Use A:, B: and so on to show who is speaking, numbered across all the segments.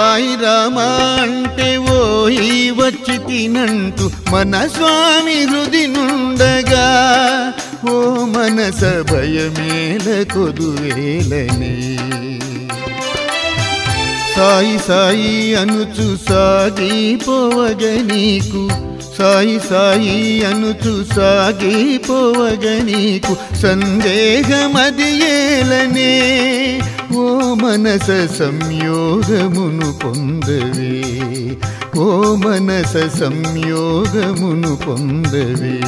A: సాయి రామ అంటే ఓయి వచ్చి తినంటూ మన స్వామి హృది నుండగా. ఓ మనస భయమేల కొదువేలని సాయి సాయి అనుచు సాగిపోవగ నీకు. సాయి సాయి అనుచు సాగిపోవగనీకు సందేహమది ఏలనే. ఓ మనస సంయోగమును పొందవే. ఓ మనస సంయోగమును పొందవే.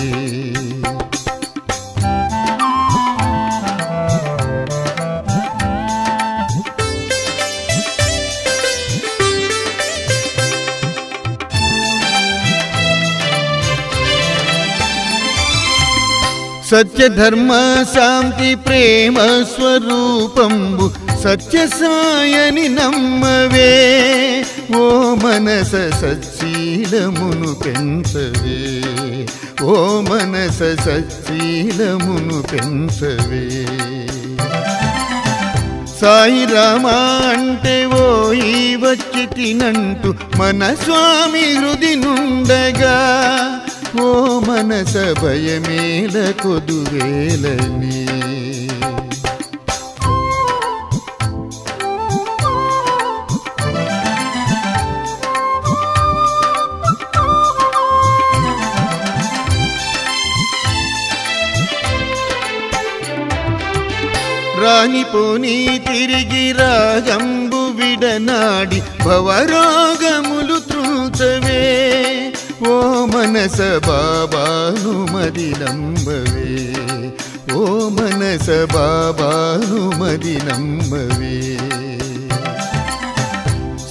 A: సత్య ధర్మ శాంతి ప్రేమ స్వరూపంబు సత్య సాయని నమ్మవే. ఓ మనస సచ్చీలమును పెంచవే. ఓ మనస సచ్చీలమును పెంచవే. సాయి రామ అంటే ఓ ఈ వచ్చి తినంటూ మన స్వామి హృది నుండగా ఓ మనస భయమేల కొదువేలని. రాణిపోని తిరిగి రాగంబు విడనాడి భవరా మనస బాబాను మది నంబవే. ఓ మనస బాబాను మది నంబవే.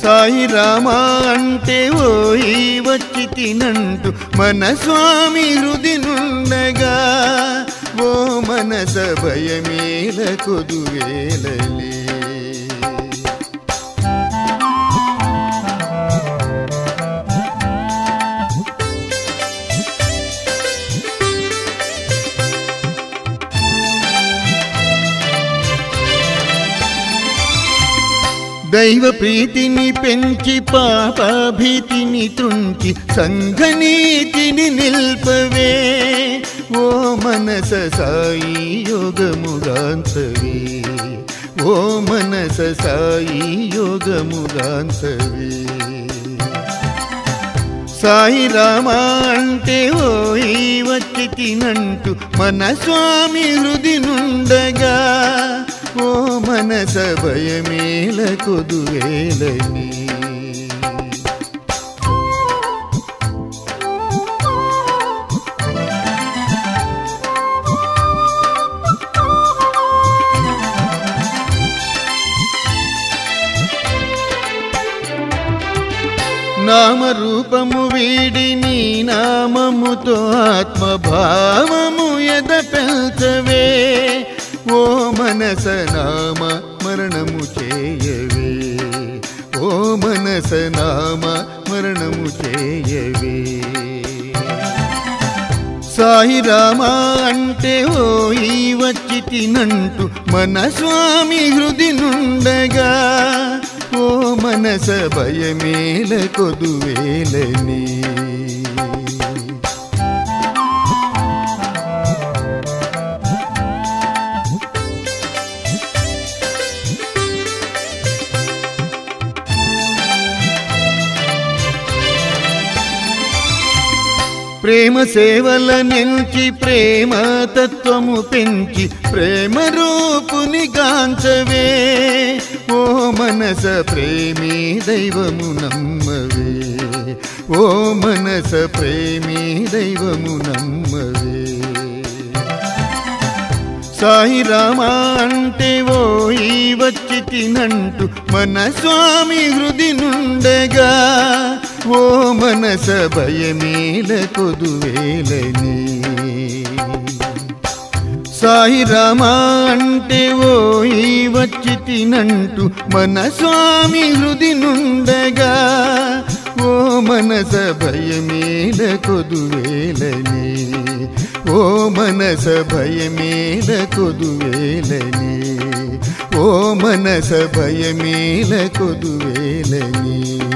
A: సాయి రామా అంటే ఓయి వచ్చి తినంటూ మన స్వామి హృది నుండగా ఓ మనస భయమేల కొదువేలలే. దైవ ప్రీతిని పెంచి పాప భీతిని తుంచి సంఘనీతిని నిల్పవే. ఓ మనస సాయి యోగముగాంతవే. ఓ మనస సాయి యోగముగాంతవే. సాయి రామ అంటే ఓయి వచ్చి తినంటూ మన స్వామి హృది నుండగా. మనస భయమేల కొదువేలని. నామరూపము వీడి నీ నామముతో ఆత్మభావము ఎద పెంచవే ఓ మనస నామ మరణము చేయవే. ఓ మనస నామ మరణము చేయవే. సాయి రామ అంటే ఓ ఈ వచ్చితినంటూ మన స్వామి హృది నుండగా. ఓ మనస భయమేల కొదువేలని. ప్రేమ సేవల నుంచి ప్రేమ తత్వము పెంచి ప్రేమ రూపుని గాంచవే. ఓ మనస ప్రేమీ దైవము నమ్మవే. ఓ మనస ప్రేమీ దైవము నమ్మవే. సాయి రామ అంటే ఓ ఈ వచ్చి తినంటూ మన స్వామి హృది నుండగా ఓ మనస భయమేల కొదువేలని. సాయిరామా అంటే ఓ ఈ వచ్చి తినంటు మన స్వామి హృది నుండగా ఓ మనస భయమేల కొదువేలని ఓ మనస భయమేల కొదువేలని ఓ మనస భయమేల కొదువేలని.